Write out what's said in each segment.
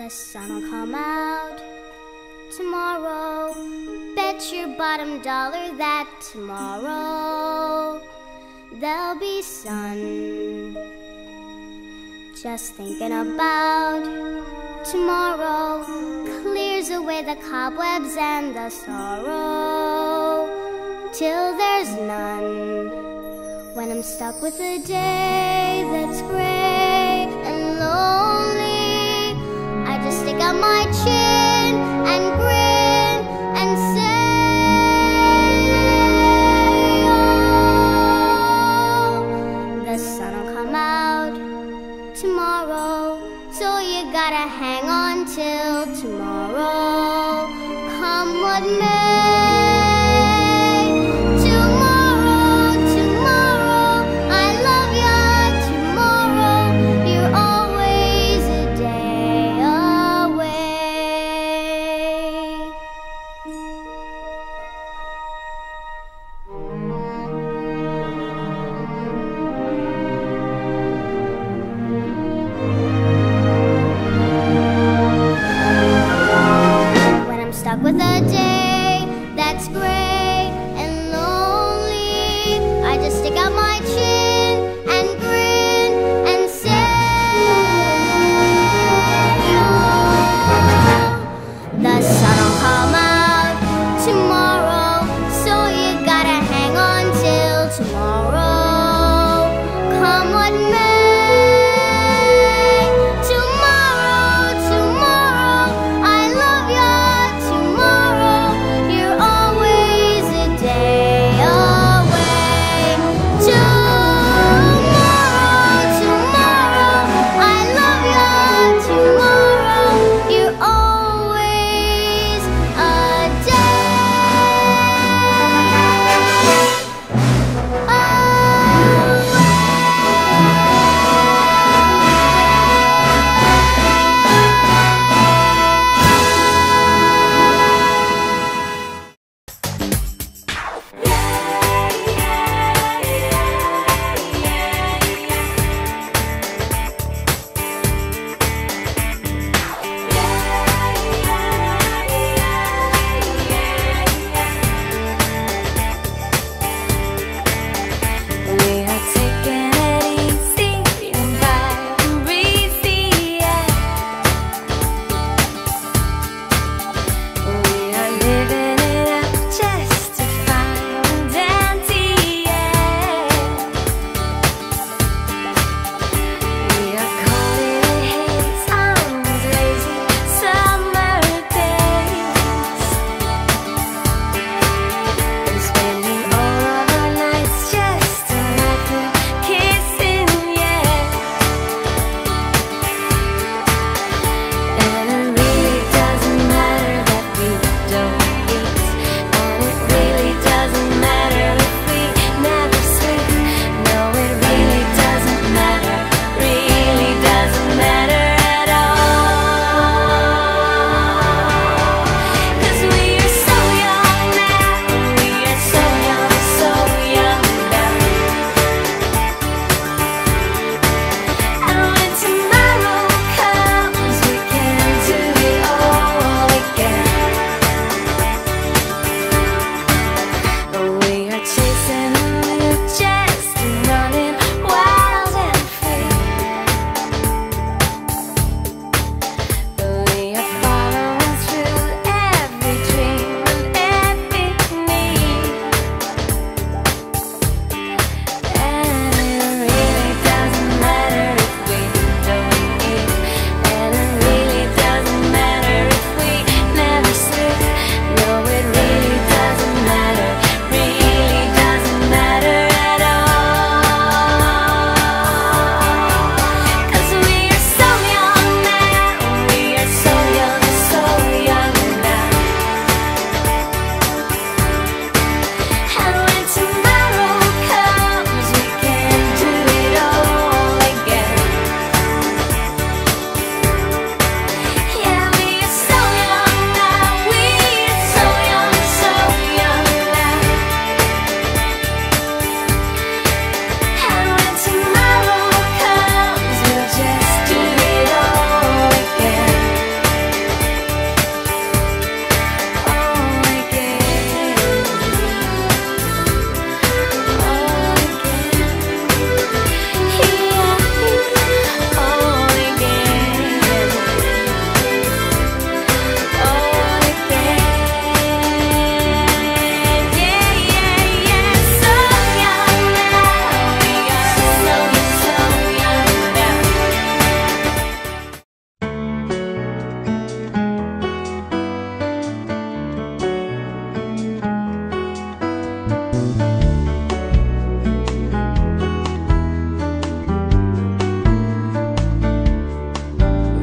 The sun'll come out tomorrow. Bet your bottom dollar that tomorrow there'll be sun. Just thinking about tomorrow clears away the cobwebs and the sorrow till there's none. When I'm stuck with a day that's gray my chin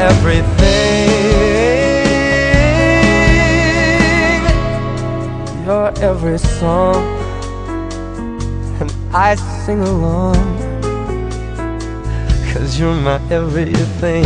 Everything. Your every song, and I sing along. Cause you're my everything